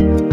Bye.